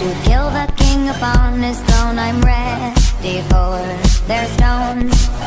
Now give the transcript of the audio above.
To kill the king upon his throne. I'm ready for their stones.